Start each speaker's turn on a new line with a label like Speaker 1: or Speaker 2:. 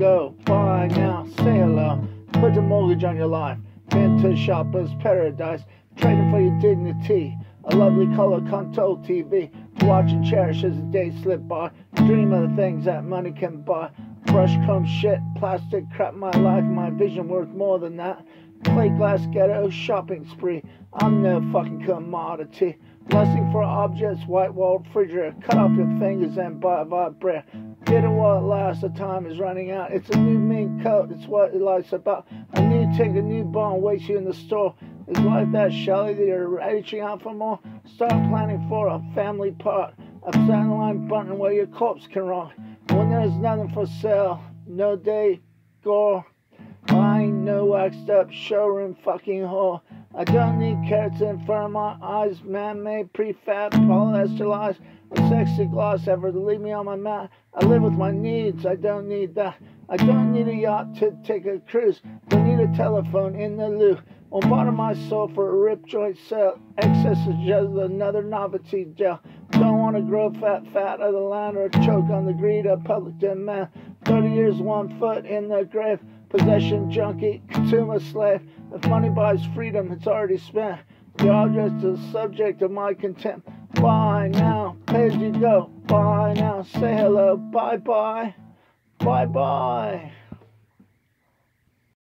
Speaker 1: go. Buy now, say hello. Put a mortgage on your life. Into shopper's paradise. Trading for your dignity. A lovely color control TV. To watch and cherish as the days slip by. Dream of the things that money can buy. Brush comb shit, plastic crap, my life, my vision worth more than that. Plate glass ghetto shopping spree. I'm no fucking commodity. Lusting for objects, white walled refrigerator. Cut off your fingers and buy a vibrator. Get it while it lasts, the time is running out. It's a new mink coat, it's what life's about. A new take a new bond waits you in the store. It's like that shallow that you're reaching out for more? Start planning for a family part. A satellite button where your corpse can rot. When there's nothing for sale, no day, gore. Ain't no waxed up showroom fucking whore. I don't need keratin for my eyes, man-made, prefab, polyester lies, sexy gloss ever to leave me on my mat. I live with my needs, I don't need that. I don't need a yacht to take a cruise. Don't need a telephone in the loo. On bottom my soul for a rip joint sale. Excess is just another novelty gel. Don't want to grow fat, fat of the land or choke on the greed of public demand. 30 years, one foot in the grave. Possession junkie, consumer slave. If money buys freedom, it's already spent. The object is the subject of my contempt. Buy now, as you go. Bye now, say hello, bye bye, bye bye.